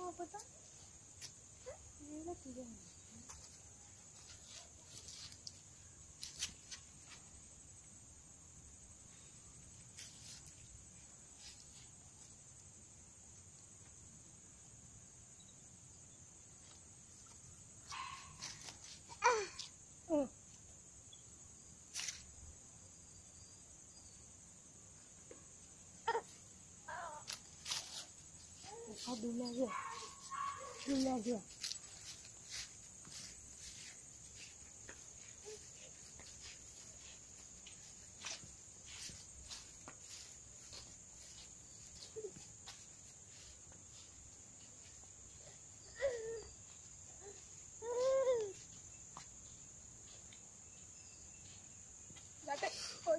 और पता? ये ना तुझे Sao đi ra kìa Đi ra kìa Là cái Ôi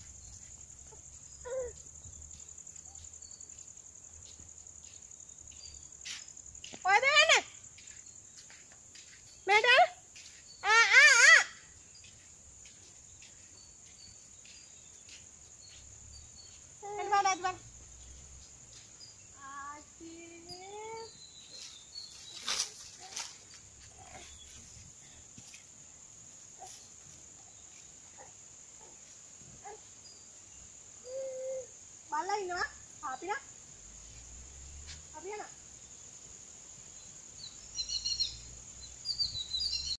একবার ভালো লাগে না হাপিরা হাপিরা না